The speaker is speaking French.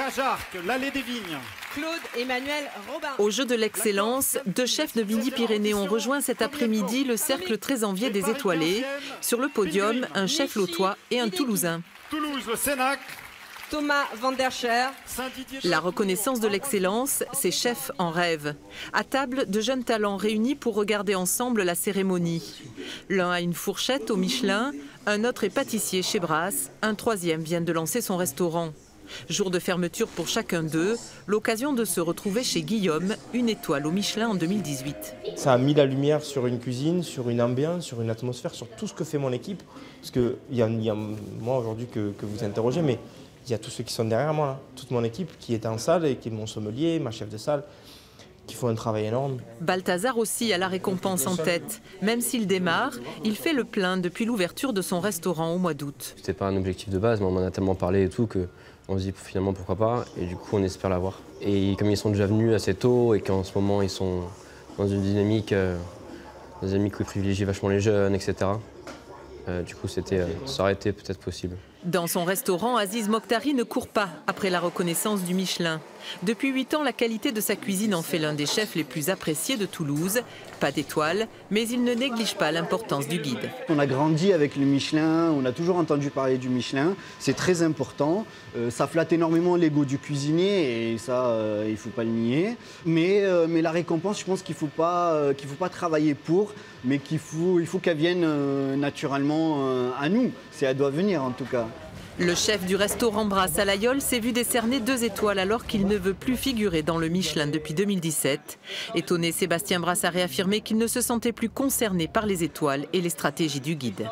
Cajarc, l'allée des vignes. Claude Emmanuel Robin. Au jeu de l'excellence, deux chefs de Midi-Pyrénées ont rejoint cet après-midi le cercle très envié des étoilés. Sur le podium, un chef lotois et un Toulousain. Toulouse, le Sénac. Thomas Van der Scher. La reconnaissance de l'excellence, c'est chef en rêve. À table, de jeunes talents réunis pour regarder ensemble la cérémonie. L'un a une fourchette au Michelin, un autre est pâtissier chez Brasse, un troisième vient de lancer son restaurant. Jour de fermeture pour chacun d'eux, l'occasion de se retrouver chez Guillaume, une étoile au Michelin en 2018. Ça a mis la lumière sur une cuisine, sur une ambiance, sur une atmosphère, sur tout ce que fait mon équipe. Parce qu'il y, a, y a moi aujourd'hui que, que vous interrogez, mais il y a tous ceux qui sont derrière moi, là. toute mon équipe qui est en salle et qui est mon sommelier, ma chef de salle, qui font un travail énorme. Balthazar aussi a la récompense en tête. Même s'il démarre, il fait le plein depuis l'ouverture de son restaurant au mois d'août. C'était pas un objectif de base, mais on en a tellement parlé et tout que on se dit finalement pourquoi pas, et du coup on espère l'avoir. Et comme ils sont déjà venus assez tôt et qu'en ce moment ils sont dans une dynamique, euh, une dynamique où ils privilégient vachement les jeunes, etc. Euh, du coup, c'était, euh, ça aurait été peut-être possible. Dans son restaurant, Aziz Mokhtari ne court pas après la reconnaissance du Michelin. Depuis 8 ans, la qualité de sa cuisine en fait l'un des chefs les plus appréciés de Toulouse. Pas d'étoile, mais il ne néglige pas l'importance du guide. On a grandi avec le Michelin, on a toujours entendu parler du Michelin, c'est très important. Euh, ça flatte énormément l'ego du cuisinier et ça, euh, il ne faut pas le nier. Mais, euh, mais la récompense, je pense qu'il ne faut, pas, travailler pour, mais qu'il faut, qu'elle vienne naturellement à nous. Elle doit venir en tout cas. Le chef du restaurant Brasse à l'Aïol s'est vu décerner deux étoiles alors qu'il ne veut plus figurer dans le Michelin depuis 2017. Étonné, Sébastien Brasse a réaffirmé qu'il ne se sentait plus concerné par les étoiles et les stratégies du guide.